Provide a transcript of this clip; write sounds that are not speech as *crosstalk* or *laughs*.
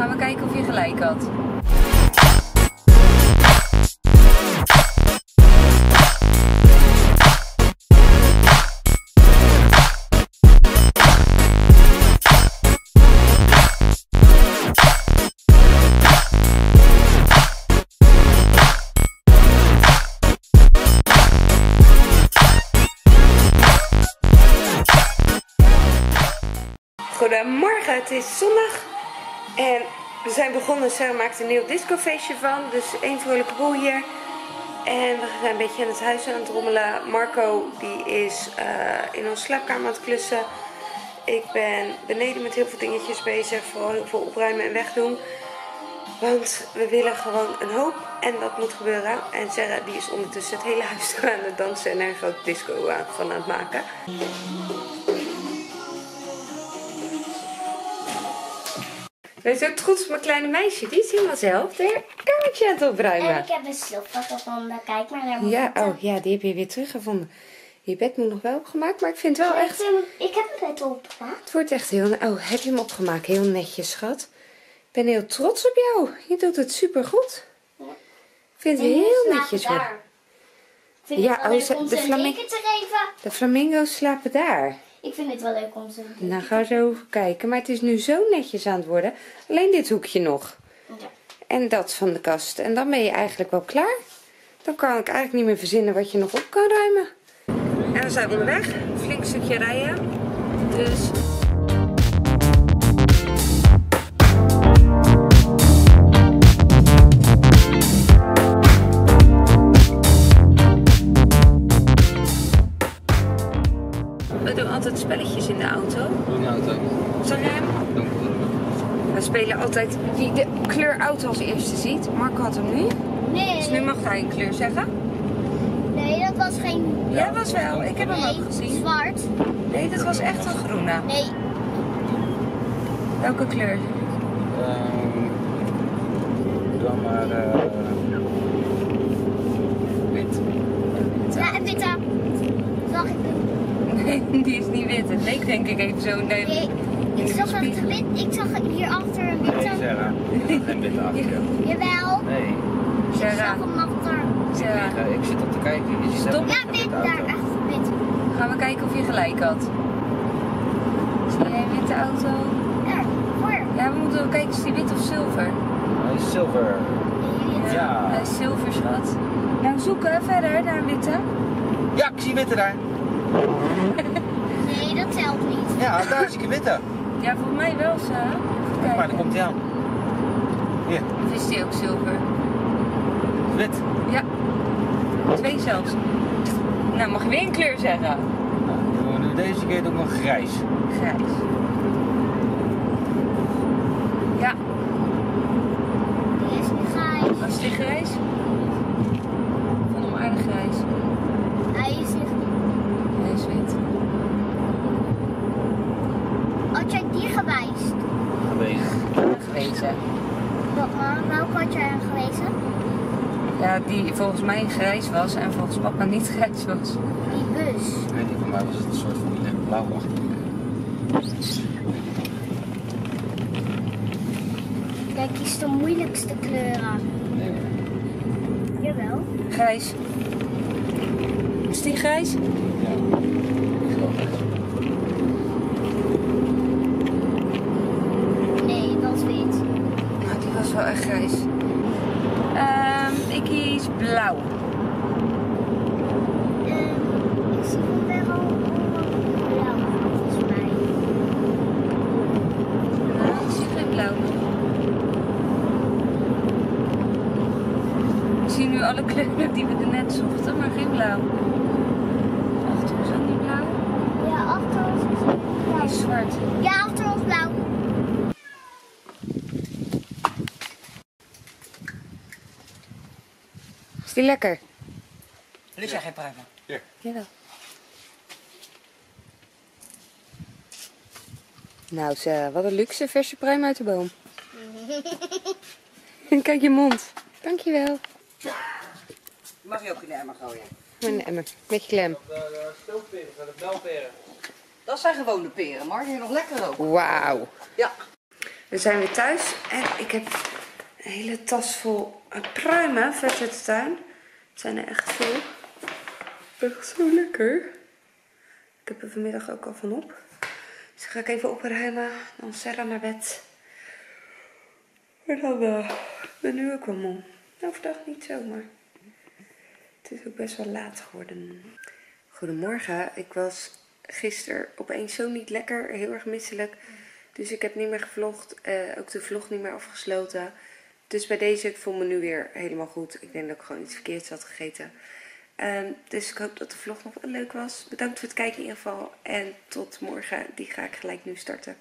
Gaan we kijken of je gelijk had. Goedemorgen, het is zondag en we zijn begonnen. Sarah maakt een nieuw discofeestje van, dus één vrolijke boel hier. En we zijn een beetje aan het huis aan het rommelen. Marco die is eh, in onze slaapkamer aan het klussen. Ik ben beneden met heel veel dingetjes bezig, vooral heel veel opruimen en wegdoen. Want we willen gewoon een hoop en dat moet gebeuren. En Sarah die is ondertussen het hele huis *laughs* aan het dansen en een grote disco aan- van aan het maken. Ben zo trots op mijn kleine meisje. Die is helemaal zelf haar kamertje aan het opruimen. En ik heb een slipper gevonden. Kijk maar naar mijn Ja, voeten. oh ja, die heb je weer teruggevonden. Je bed moet nog wel opgemaakt, maar ik vind het wel echt... Ik, ik heb het opgemaakt. Het wordt echt heel... Oh, heb je hem opgemaakt? Heel netjes, schat. Ik ben heel trots op jou. Je doet het supergoed. Ja. Ik vind het En heel netjes daar. Vind Ja, het oh, de ze een flamin- deken te geven. De flamingo's slapen daar. Ik vind het wel leuk om een deken Nou, ga zo even kijken. Maar het is nu zo netjes aan het worden. Alleen dit hoekje nog. Ja. En dat van de kast. En dan ben je eigenlijk wel klaar. Dan kan ik eigenlijk niet meer verzinnen wat je nog op kan ruimen. En we zijn onderweg. Flink stukje rijden. Dus... altijd spelletjes in de auto. Groene auto. Je hem? We spelen altijd wie de kleur auto als eerste ziet. Marco had hem nu. Nee, Dus nu mag hij een kleur zeggen. nee, dat was geen... Ja, dat was wel. Ik heb hem ook gezien. zwart. Nee, dat was echt een groene. Nee, Welke kleur? Ehm, dan maar eh wit. ja, en witte. Zag ik hem? Nee, die is niet wit. Het leek denk ik even zo. Nee. Nee, ik zag wit. Ik zag hierachter een Nee, witte. Sarah. Geen witte *laughs* achter. Jawel. Nee. Ik zag Sarah, hem achter. Sarah, Ik, ik zit op te kijken. Je Stop. Ja, wit. witte Daar, auto. echt wit. gaan we kijken of je gelijk had. Zie jij een witte auto? Daar, voor. Ja, we moeten wel kijken, is die wit of zilver? Hij is zilver. Ja. Hij is zilver, schat. Nou, zoeken verder naar een witte. Ja, ik zie witte daar. *laughs* Dat telt niet. Ja, daar zie ik een witte. Ja, volgens mij wel. Even Kijk maar, daar komt hij aan. Hier, Of is die ook zilver? wit. Ja, twee zelfs. Nou, mag je weer een kleur zeggen? Nou, dan doen we nu deze keer ook nog grijs. Grijs. Ja, Die is nu grijs. was die grijs? Ik vond hem aardig grijs. Hij is niet. Hij is wit. Jij die gewijst? Geweest. Gewezen. Welke had jij gewezen? Ja, die volgens mij grijs was en volgens papa niet grijs was. Die bus. Nee, die van mij was het een soort van blauw Kijk, kies de moeilijkste kleuren. Nee. Jawel. Grijs. Is die grijs? Ja. Zo grijs. Nee, dat is wit. Echt grijs. Ehm, ik kies blauw. Ik zie nu alle kleuren die we er net zochten, maar geen blauw. Achter is ook niet blauw. Ja, achter ons is het Die blauw. is zwart. Ja, achter ons blauw. Is die lekker? Lust jij geen pruimen? Jawel. Nou, ze, wat een luxe verse pruim uit de boom. *laughs* en kijk je mond. Dankjewel. Mag je ook in de emmer gooien? Mijn emmer. Beetje klem. De stoofperen, de belperen. Dat zijn gewone peren, maar die zijn nog lekker ook. Wauw. Ja. We zijn weer thuis en ik heb een hele tas vol eh, pruimen vet uit de tuin. Zijn er echt veel. Echt zo lekker. Ik heb er vanmiddag ook al van op. Dus ga ik even opruimen. Dan Sarah naar bed. Maar dan uh, ben nu ook wel moe. Overdag niet zo, maar het is ook best wel laat geworden. Goedemorgen. Ik was gisteren opeens zo niet lekker. Heel erg misselijk. Dus ik heb niet meer gevlogd. eh, ook de vlog niet meer afgesloten. Dus bij deze, ik voel me nu weer helemaal goed. Ik denk dat ik gewoon iets verkeerds had gegeten. Ehm, dus ik hoop dat de vlog nog wel leuk was. Bedankt voor het kijken in ieder geval. En tot morgen. Die ga ik gelijk nu starten.